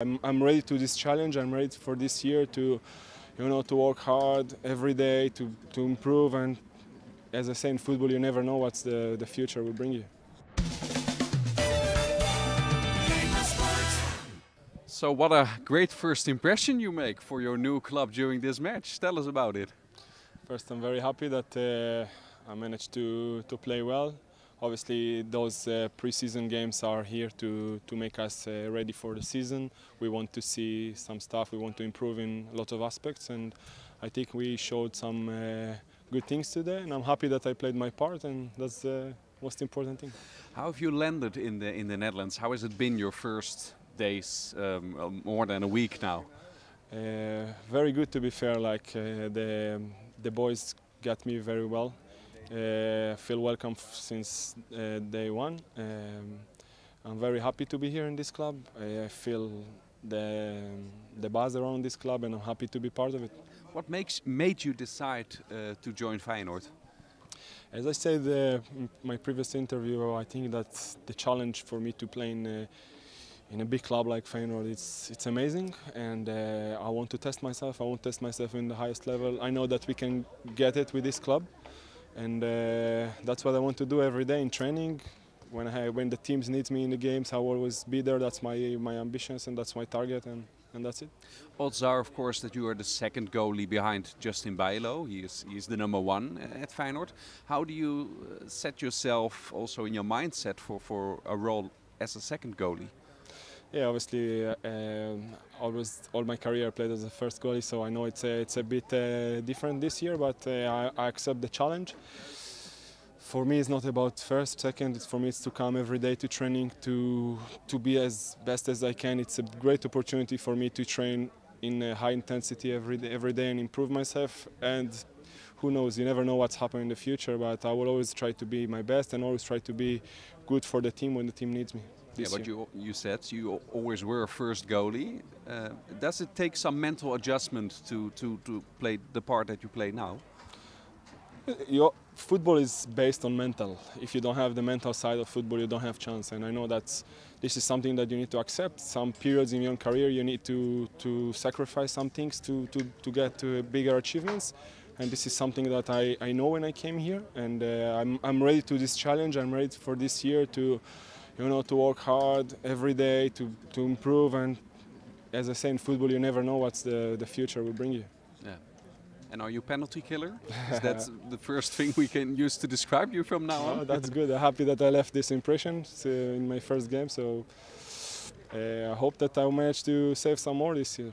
I'm, I'm ready to this challenge. I'm ready for this year to, you know, to work hard every day to, to improve. And as I say in football, you never know what the, the future will bring you. So what a great first impression you make for your new club during this match. Tell us about it. First, I'm very happy that uh, I managed to, to play well. Obviously, those uh, pre-season games are here to, to make us uh, ready for the season. We want to see some stuff. We want to improve in a lot of aspects, and I think we showed some uh, good things today. And I'm happy that I played my part, and that's the most important thing. How have you landed in the in the Netherlands? How has it been your first days, um, more than a week now? Uh, very good, to be fair. Like uh, the the boys got me very well. Uh, feel welcome since uh, day one. Um, I'm very happy to be here in this club. I, I feel the the buzz around this club, and I'm happy to be part of it. What makes made you decide uh, to join Feyenoord? As I said uh, in my previous interview, I think that the challenge for me to play in uh, in a big club like Feyenoord, it's it's amazing, and uh, I want to test myself. I want to test myself in the highest level. I know that we can get it with this club, and uh, that's what I want to do every day in training. When I, when the teams need me in the games, I will always be there. That's my my ambitions, and that's my target, and and that's it. Odds are, of course, that you are the second goalie behind Justin Bijlow. He is, he is the number one at Feyenoord. How do you uh, set yourself also in your mindset for, for a role as a second goalie? Yeah, obviously, um, always all my career I played as a first goalie, so I know it's a, it's a bit uh, different this year, but uh, I, I, accept the challenge. For me, it's not about first, second. It's for me, it's to come every day to training to to be as best as I can. It's a great opportunity for me to train in high intensity every day, every day and improve myself. And who knows? You never know what's happening in the future. But I will always try to be my best and always try to be good for the team when the team needs me yeah, but you you said you always were a first goalie. Uh, does it take some mental adjustment to, to, to play the part that you play now? Your football is based on mental. If you don't have the mental side of football, you don't have chance. And I know that this is something that you need to accept. Some periods in your career, you need to to sacrifice some things to to, to get to bigger achievements. And this is something that I, I know when I came here, and uh, I'm, I'm ready to this challenge. I'm ready for this year to you know, to work hard every day to, to improve. And as I say in football, you never know what the, the future will bring you. Yeah. And are you penalty killer? Is that the first thing we can use to describe you from now on? Oh, that's good. I'm happy that I left this impression uh, in my first game. So uh, I hope that I'll manage to save some more this year.